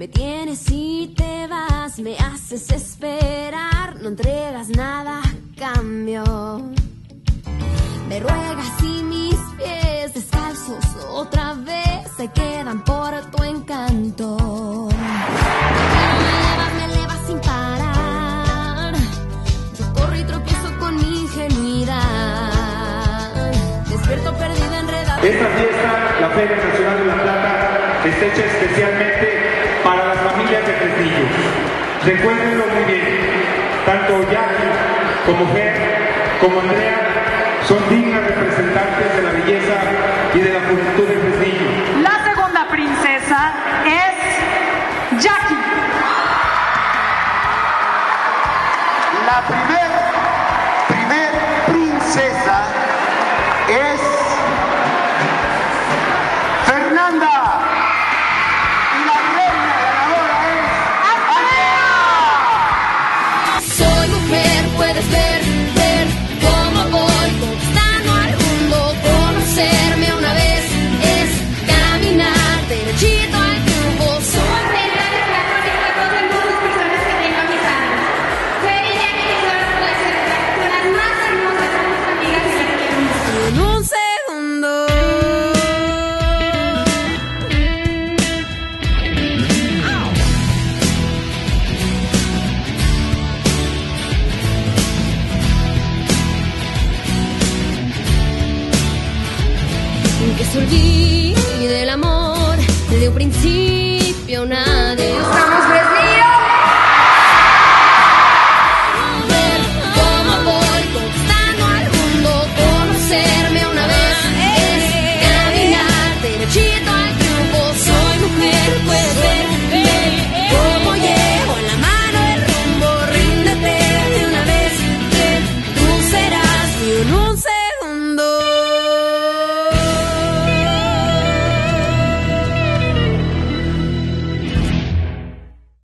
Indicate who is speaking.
Speaker 1: Me tienes y te vas, me haces esperar, no entregas nada a cambio. Me ruegas y mis pies descalzos otra vez se quedan por tu encanto. Me elevas, me elevas sin parar. Yo y tropiezo con mi ingenuidad. Despierto.
Speaker 2: Esta fiesta, la Feria Nacional de la Plata, está hecha especialmente para las familias de Fresnillo. Recuérdenlo muy bien, tanto Jackie como Fer, como Andrea, son dignas representantes de la belleza y de la juventud de Fresnillo.
Speaker 3: La segunda princesa es Jackie.
Speaker 4: La primer, primer princesa
Speaker 1: se olvide el amor de un principio, a un.